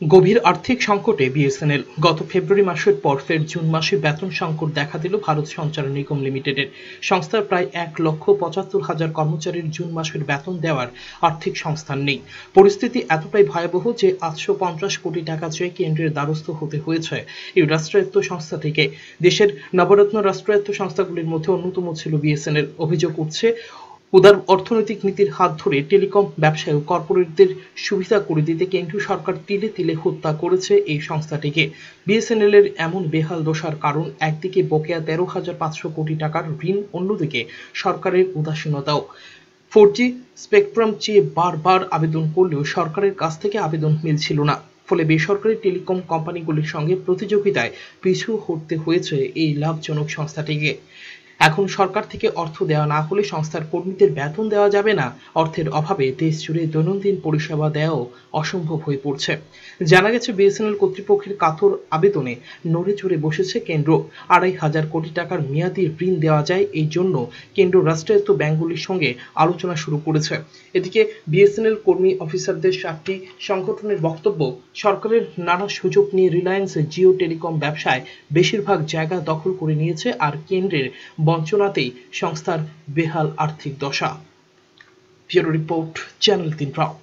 গভীর আর্থিক সংকটে বিএসএনএল। গত ফেব্রুয়ারি মাসের পর ফের জুন মাসে বেতন সংকট দেখা দিল ভারত সঞ্চার নিগম লিমিটেডের। সংস্থার প্রায় এক লক্ষ পঁচাত্তর হাজার কর্মচারীর জুন মাসের বেতন দেওয়ার আর্থিক সংস্থান নেই। পরিস্থিতি এতটাই ভয়াবহ যে আটশো পঞ্চাশ কোটি টাকা চেয়ে কেন্দ্রের দ্বারস্থ হতে হয়েছে এই রাষ্ট্রায়ত্ত সংস্থা থেকে। দেশের নবরত্ন রাষ্ট্রায়ত্ত সংস্থাগুলির মধ্যে অন্যতম ছিল বিএসএনএল। অভিযোগ উঠছে উদার অর্থনৈতিক নীতির হাত ধরে টেলিকম ব্যবসায় ও কর্পোরেটদের সুবিধা করে দিতে কেন্দ্রীয় সরকার তিলে তিলে হত্যা করেছে এই সংস্থাটিকে। বিএসএনএল এর এমন বেহাল দশার কারণ, একদিকে বকেয়া তেরো হাজার পাঁচশো কোটি টাকার ঋণ, অন্যদিকে সরকারের উদাসীনতাও। ফোর জি স্পেকট্রাম চেয়ে বারবার আবেদন করলেও সরকারের কাছ থেকে আবেদন মিলছিল না। ফলে বেসরকারি টেলিকম কোম্পানিগুলির সঙ্গে প্রতিযোগিতায় পিছু হটতে হয়েছে এই লাভজনক সংস্থাটিকে। এখন সরকার থেকে অর্থ দেওয়া না হলে সংস্থার কর্মীদের বেতন দেওয়া যাবে না। অর্থের অভাবে দেশ জুড়ে দৈনন্দিন পরিষেবা দেওয়াও অসম্ভব হয়ে পড়ছে। জানা গেছে, বিএসএনএল কর্তৃপক্ষের কাতর আবেদনে নড়ে চড়ে বসেছে কেন্দ্র। আড়াই হাজার কোটি টাকার মেয়াদি ঋণ দেওয়া যায় এই জন্য কেন্দ্র রাষ্ট্রায়ত্ত ব্যাংকগুলির সঙ্গে আলোচনা শুরু করেছে। এদিকে বিএসএনএল কর্মী অফিসারদের সাতটি সংগঠনের বক্তব্য, সরকারের নানা সুযোগ নিয়ে রিলায়েন্স জিও টেলিকম ব্যবসায় বেশিরভাগ জায়গা দখল করে নিয়েছে আর কেন্দ্রের বঞ্চনাতেই সংস্থার বেহাল আর্থিক দশা। ব্যুরো রিপোর্ট চ্যানেল তিন রাউন্ড